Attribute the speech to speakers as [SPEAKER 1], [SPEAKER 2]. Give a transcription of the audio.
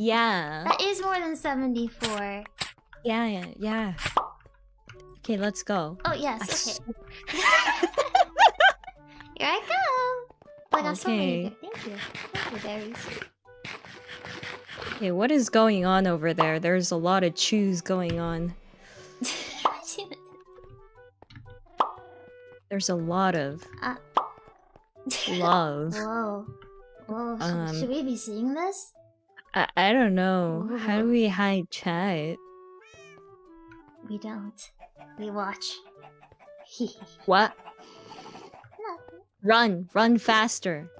[SPEAKER 1] Yeah.
[SPEAKER 2] That is more than 74.
[SPEAKER 1] Yeah, yeah, yeah. Okay, let's go.
[SPEAKER 2] Oh, yes, okay. Here I go. Oh, I got so many. Good- Thank you. Thank you, berries.
[SPEAKER 1] Okay, what is going on over there? There's a lot of chews going on. There's a lot of
[SPEAKER 2] Uh.
[SPEAKER 1] love.
[SPEAKER 2] Whoa. Whoa.
[SPEAKER 1] Um,
[SPEAKER 2] should we be seeing this?
[SPEAKER 1] I, I don't know. How do we hide chat?
[SPEAKER 2] We don't. We watch.
[SPEAKER 1] What? Run, run faster.